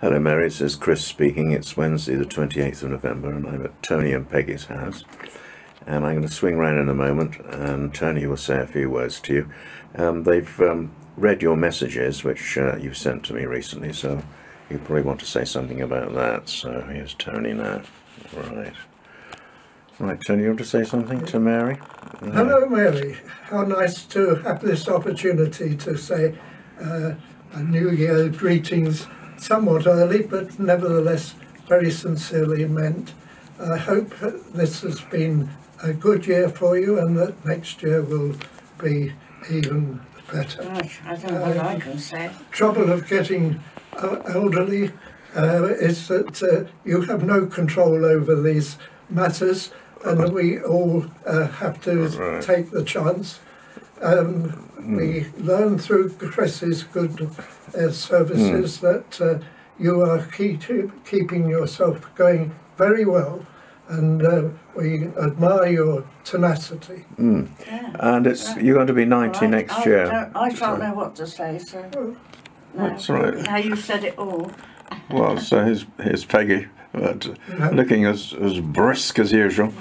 Hello, Mary. This is Chris speaking. It's Wednesday, the 28th of November, and I'm at Tony and Peggy's house. And I'm going to swing round in a moment, and Tony will say a few words to you. Um, they've um, read your messages, which uh, you've sent to me recently, so you probably want to say something about that. So here's Tony now. Right. Right, Tony, you want to say something to Mary? Hello, Mary. How nice to have this opportunity to say uh, a New Year greetings somewhat early, but nevertheless very sincerely meant. I hope this has been a good year for you and that next year will be even better. Gosh, I don't know what I can say. Trouble of getting uh, elderly uh, is that uh, you have no control over these matters and that we all uh, have to Right. take the chance. Um, We learn through Chris's good uh, services that uh, you are keep, keeping yourself going very well and uh, we admire your tenacity. Yeah. And it's you're going to be 90 Right, next I year. don't- I So- can't know what to say, so. No. That's right. Now you said it all. Well, so here's, here's Peggy, but looking as, as brisk as usual.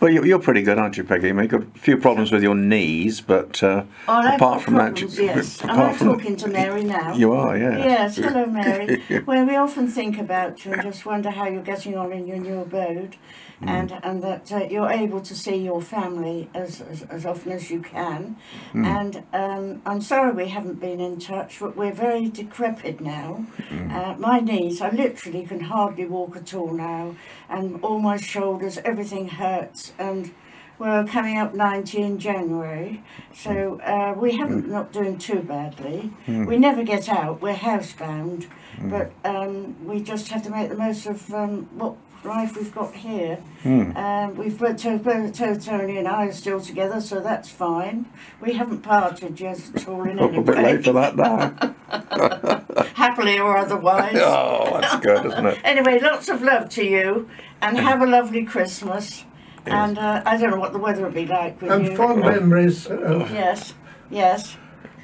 You, you're pretty good, aren't you, Peggy? You've got a few problems with your knees, but uh, Oh, apart from problems, that, you- yes. Am I apart from talking to Mary now? you are, yeah. Yes, hello Mary. well, we often think about you and just wonder how you're getting on in your new abode, Mm. and and that uh, you're able to see your family as as, as often as you can. Mm. And um, I'm sorry we haven't been in touch, but we're very decrepit now. Mm. Uh, my knees, I literally can hardly walk at all now, and all my shoulders, everything hurts, and. We're coming up 90 in January, so uh, we haven't not doing too badly. We never get out. We're housebound, but um, we just have to make the most of um, what life we've got here. Um, we've put to, to, Tony and I are still together, so that's fine. We haven't parted yet at all in A any bit late for that now. happily or otherwise. oh, that's good, isn't it? Anyway, lots of love to you, and have a lovely Christmas. And uh, I don't know what the weather will be like with And you. fond memories of Yes, yes.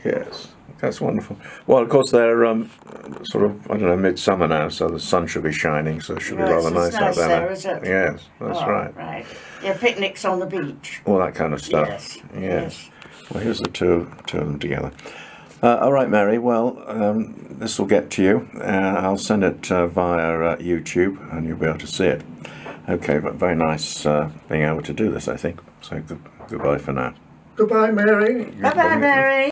Yes, that's wonderful. Well, of course, they're um, sort of, I don't know, midsummer now, so the sun should be shining, so it should be rather so it's nice out there. there, now. it? Yes, that's Oh, right. Right. Yeah, picnics on the beach. All that kind of stuff. Yes, Yes. yes. Well, here's the two, two of them together. Uh, all right, Mary. Well, um, this will get to you. Uh, I'll send it uh, via uh, YouTube, and you'll be able to see it. Okay, but very nice uh, being able to do this. I think. So good, goodbye for now. goodbye, Mary. Bye bye, Mary.